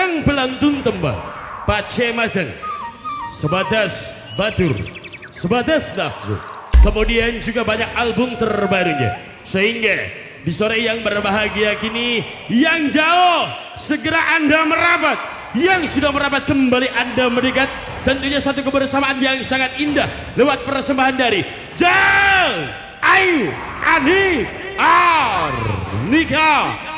Sang Belantun Tembang, Pace Maten, Sebatas Batur, Sebatas Nafsu. Kemudian juga banyak album terbarunya. Sehingga di sore yang berbahagia kini, yang jauh segera Anda merapat. Yang sudah merapat kembali Anda mendekat tentunya satu kebersamaan yang sangat indah lewat persembahan dari Jal Ayu Ani Arnika.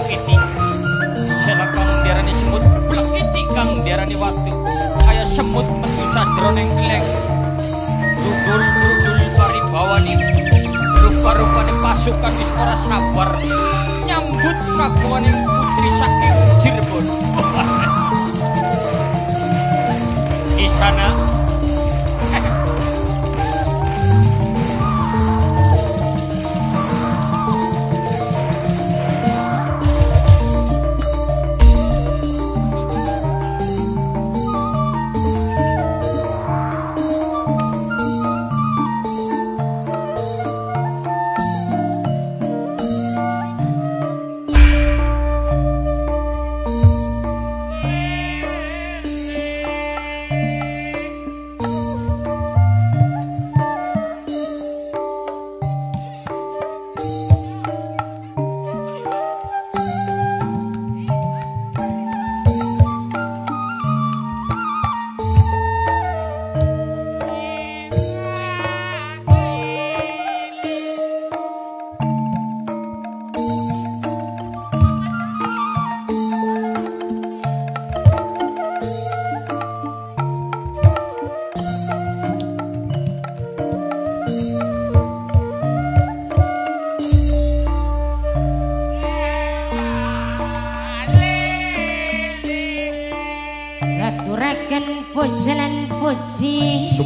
Blekiti Sela kang diarani semut? Blekiti kang diarani watu Kaya semut metu sajroning kleng Dudul-dudul paribawani Rupa-rupanya pasukan wis sabar. Nyambut kagunganing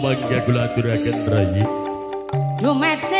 puji Semangga gula aturaken rayi. dumateng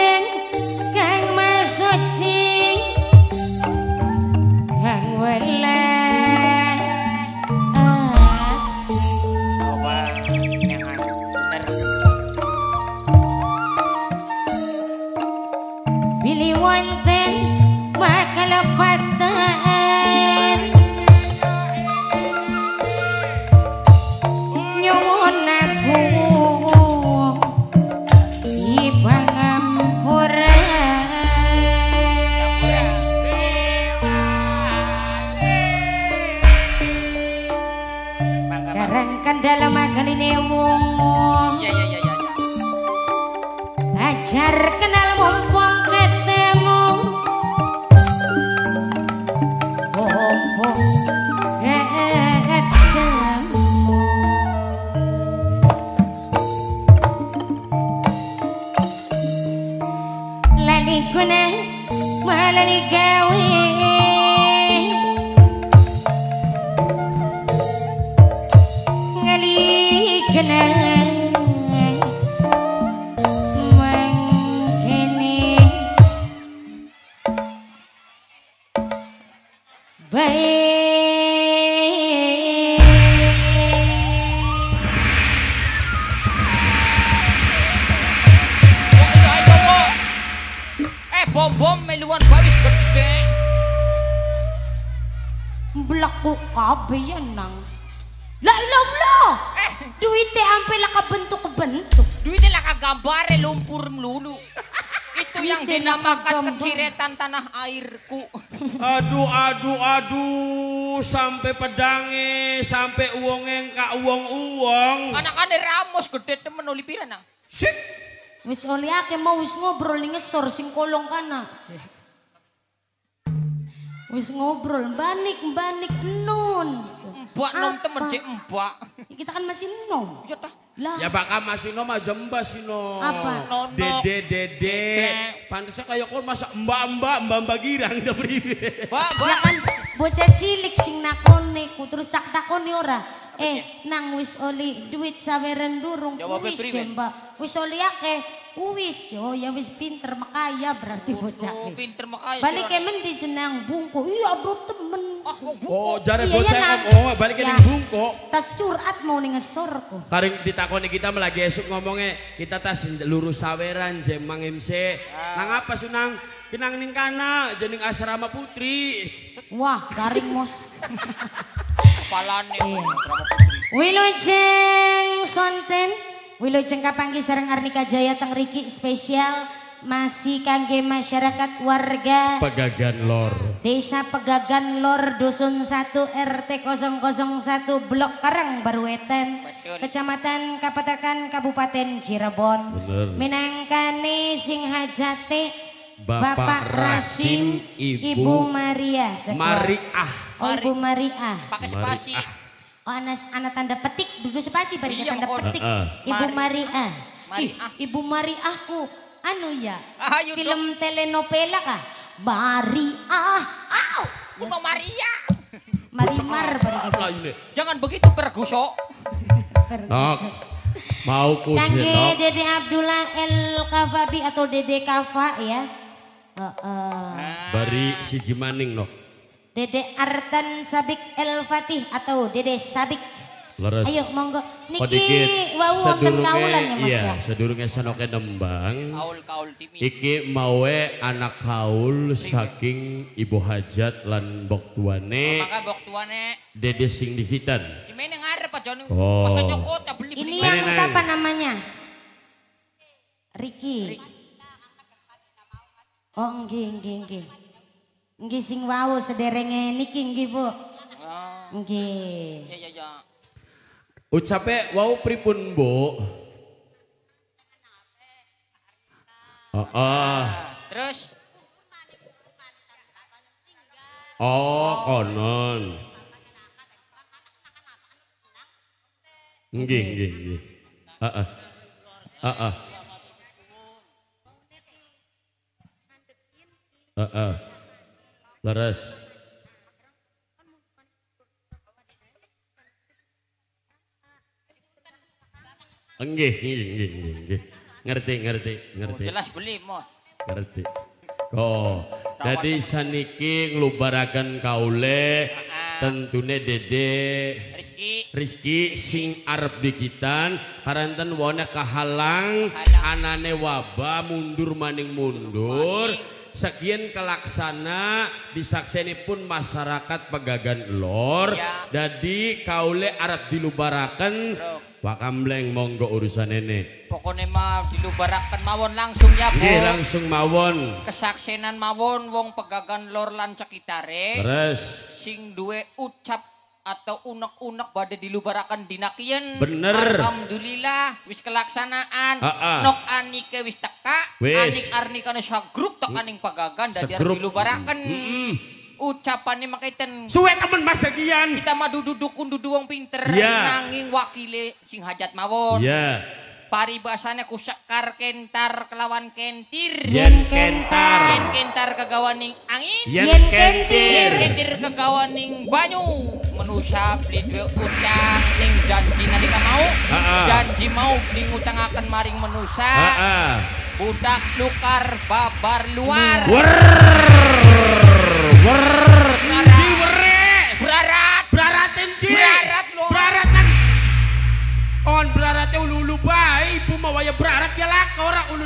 Karangkan dalam makan ini wong Ya ya ya ya. ya. Ajar kenal mumpung ketemu Mumpung ketemu Lali guna malani gawe baik iya, iya. Eh, bom-bom meluan bawis gede. Blaku kabe ya nang La ilah lo Eh. Duite ampe lah kebentuk-kebentuk Duitnya lah kagambare lumpur melulu. Itu yang dinamakan keciretan tanah airku. Aduh, aduh, aduh, sampai pedange, sampai uangnya kak uang uang. Anak-anak ramos gede temen olipiran ah. Sik, Wis oli ake mau wis ngobrol nih ngesor sing kolong kana Wis ngobrol banik banik nun Mbak nom temen cek mbak. Kita kan masih nom. Iya tah. Lah, Ya baka masino mah jembas sino. Apa? Nonok. Dede dede. Pantasnya kayak kau masa mbak mbak mbak mbak girang dah priwe. Ba, ba. ya kan bocah cilik sing nakone ku terus tak takoni ora. Eh, nang wis oli duit saweran durung. Wis priwe? jemba. Wis oli akeh. Wis, oh ya wis pinter makaya berarti bocah. Pinter makanya. Balik ke men di senang bungko. Iya bro temen. Oh jare Iya, bocah iya, Nang. oh balik ke Ya. ning bungko. Tas curhat mau ning ngesorku. Karing ditakoni kita melagi esok ngomongnya kita tas lurus saweran jemang MC. Nang apa sunang? Kinang ning kana jening asrama putri. Wah, garing mos. Kepalane. Iya. Serama putri. Wilujeng Sonten, Wilujeng kapanggi sareng Arnika Jaya teng Riki spesial masih kangge masyarakat warga Pegagan lor. Desa Pegagan Lor Dusun 1 RT 001 Blok Karang Baruetan Betul. Kecamatan Kapatakan Kabupaten Cirebon Bener. Minangkani sing hajate Bapak Rasim, Ibu Ibu Maria Sekor. Mariah. Oh Ibu Maria Pakai spasi. Mariah. Oh anak, anak tanda petik duduk spasi bari Iya, tanda Mak. petik. Ibu Mari- Maria. Mari- Ih, ah. Ibu Mariahku. Anu ya? Ayo Film telenovela kah? Mariah. Au. Kuno Maria. Marimar bari ini. Jangan begitu perguso. Nok. Mau ku Kangge. Dede Abdullah El Kafabi atau Dede Kafa ya. Heeh. Bari si Jimaning nok. Dede Artan Sabik El Fatih atau Dede Sabik. Leres. Ayo monggo. Oh, Niki dikit. wau wonten Sedurunge- kaulan ya Mas Iya, ya. sedurunge sanoke nembang. Kaul-kaul timi. Iki mawe anak kaul saking ibu hajat lan bok tuane Maka bok tuane. dede sing dihitan. Di mana ngarep aja nih. Oh. Masa nyokot ya beli Ini yang siapa namanya? Riki. Oh, nggih nggih nggih. Nggih sing wau sederenge niki nggih, Bu. Ah, Nggih. Ya ya ya. Ucape wau pripun, Bu? Oh, oh. Terus oh konon. Nggih, nggih, nggih. Heeh. Heeh. Heeh. Leres. Nggih, nggih, nggih, nggih, nggih. Ngerti, ngerti, ngerti. jelas beli mos. Ngerti. Oh, jadi saniki nglubaraken kaule tentune Dede Rizky. Rizky sing arep dikitan karanten wone kahalang anane wabah mundur maning mundur sekian kelaksana disakseni pun masyarakat pegagan lor Ya. jadi kaule arep dilubaraken Bro. wakambleng monggo urusan ini Pokoknya mah dilubarakan mawon langsung ya, Bu. langsung mawon Kesaksenan mawon wong pegagan lor lan sekitare Terus sing duwe ucap atau unek-unek pada dilubarakan dinakien Bener. Alhamdulillah wis kelaksanaan Ha-ha. nok anike wis teka Wis. anik arnikane sagrup tekaning pagagan dan dilubarakan Mm-mm. ucapan ni makaiten suwe temen mas sekian. Kita mah dudu dukun dudu wong pinter. Iya. nanging wakile sing hajat mawon. Ya paribasane ku sekar kentar kelawan kentir. Yen kentar. Yen kentar kagawaning angin. Yen Yen kentir. Kentir kagawaning banyu. Manusia beli duwe utang ning janji nalika mau. Janji mau beli ngutang akan maring manusia Heeh. budak lukar babar luar. Wer wer. Di were? Berarat berarat endi? Berarat lho. berarat nang on beraratnya ulu ulu bae ibu mau waya berarat ya ora ulu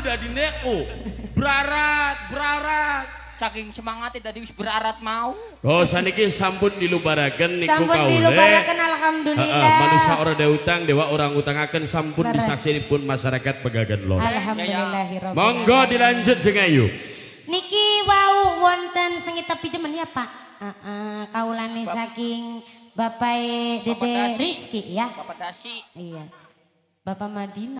berarat berarat saking semangatnya tadi wis berarat mau. Oh saniki sampun dilubaraken niku Sampun kaule. dilubaraken Heeh, alhamdulillah. manusia ora ada utang dewa orang utangaken sampun Leres. disaksinipun masyarakat pegagan lor Alhamdulillahirabbil monggo dilanjut jeng ayu Niki wau wonten sengit tapi demen ya Pak. Heeh, kaulane saking Bapak Dede Bapak. Rizky ya. bapak dasi Iya. Bapak Madina.